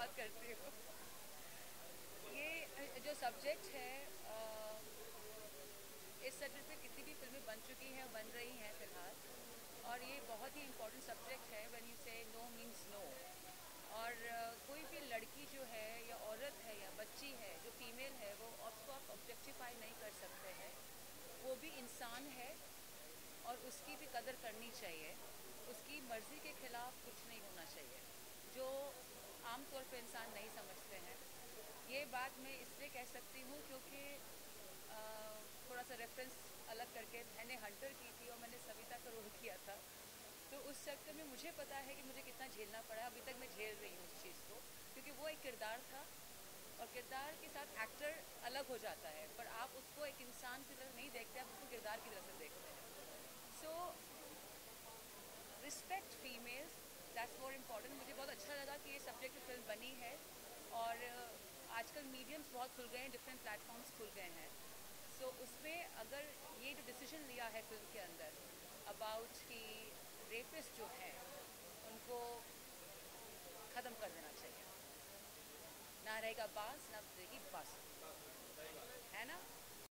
बात करती हूँ। ये जो सब्जेक्ट है इस सब्जेक्ट पे कितनी भी फ़िल्में बन चुकी हैं, बन रही हैं फ़िलहाल। और ये बहुत ही इम्पोर्टेंट सब्जेक्ट है when you say no means no और कोई भी लड़की जो है या औरत है या बच्ची है, जो फीमेल है, वो उसको आप ऑब्जेक्टिफाई नहीं कर सकते हैं। वो भी इंसान है और उसकी भी कदर करनी चाहिए। उसकी मर्ज़ी के ख़िलाफ़ कुछ नहीं होना चाहिए। जो इंसान नहीं समझते हैं। ये बात मैं इसलिए कह सकती हूँ क्योंकि थोड़ा सा रेफरेंस अलग करके मैंने हंटर की थी और मैंने सविता का रोल किया था। तो उस चक्कर में मुझे पता है कि मुझे कितना झेलना पड़ा अभी तक मैं झेल रही हूँ उस चीज़ को, क्योंकि वो एक किरदार था और किरदार के साथ एक्टर अलग हो जाता है, पर आप उसको एक इंसान की तरह नहीं देखते, आप उसको किरदार की तरह से देखते हैं। So respect that's more important मुझे बहुत अच्छा लगा कि ये सब्जेक्ट फ़िल्म बनी है और आजकल मीडियम्स बहुत खुल गए हैं डिफरेंट प्लेटफॉर्म्स खुल गए हैं। सो so, उसमें अगर ये जो डिसीज़न लिया है फ़िल्म के अंदर अबाउट कि रेपिस्ट जो हैं उनको ख़त्म कर देना चाहिए। ना रहेगा बास ना रहेगी बस